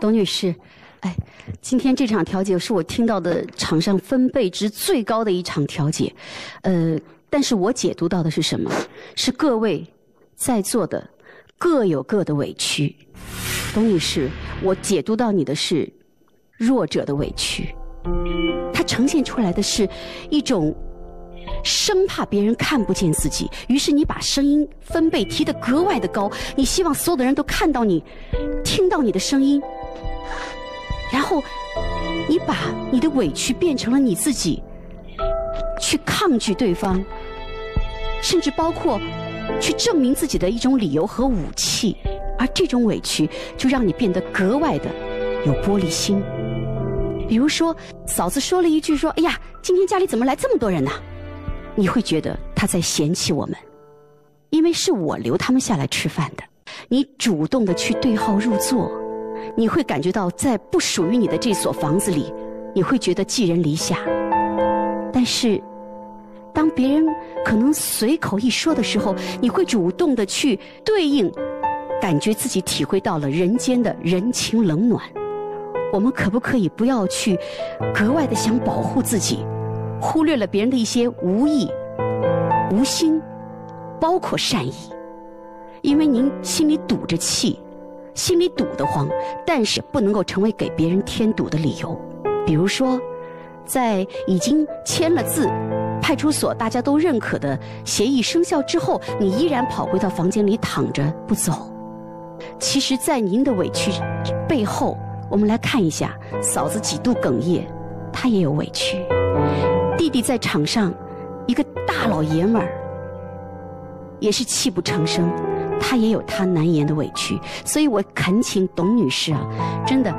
董女士，哎，今天这场调解是我听到的场上分贝值最高的一场调解，呃，但是我解读到的是什么？是各位在座的各有各的委屈。董女士，我解读到你的是弱者的委屈，它呈现出来的是一种生怕别人看不见自己，于是你把声音分贝提得格外的高，你希望所有的人都看到你，听到你的声音。然后，你把你的委屈变成了你自己去抗拒对方，甚至包括去证明自己的一种理由和武器，而这种委屈就让你变得格外的有玻璃心。比如说，嫂子说了一句说：“哎呀，今天家里怎么来这么多人呢？”你会觉得她在嫌弃我们，因为是我留他们下来吃饭的。你主动的去对号入座。你会感觉到，在不属于你的这所房子里，你会觉得寄人篱下。但是，当别人可能随口一说的时候，你会主动的去对应，感觉自己体会到了人间的人情冷暖。我们可不可以不要去格外的想保护自己，忽略了别人的一些无意、无心，包括善意？因为您心里堵着气。心里堵得慌，但是不能够成为给别人添堵的理由。比如说，在已经签了字，派出所大家都认可的协议生效之后，你依然跑回到房间里躺着不走。其实，在您的委屈背后，我们来看一下，嫂子几度哽咽，她也有委屈；弟弟在场上，一个大老爷们儿，也是泣不成声。他也有他难言的委屈，所以我恳请董女士啊，真的，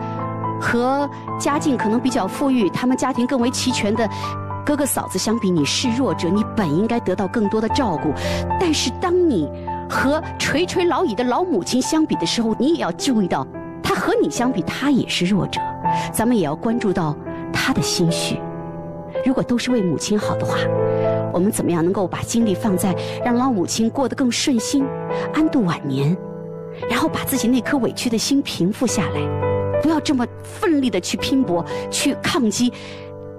和家境可能比较富裕、他们家庭更为齐全的哥哥嫂子相比，你是弱者，你本应该得到更多的照顾。但是当你和垂垂老矣的老母亲相比的时候，你也要注意到，他和你相比，他也是弱者。咱们也要关注到他的心绪。如果都是为母亲好的话。我们怎么样能够把精力放在让老母亲过得更顺心、安度晚年，然后把自己那颗委屈的心平复下来，不要这么奋力的去拼搏、去抗击，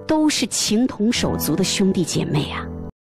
都是情同手足的兄弟姐妹啊。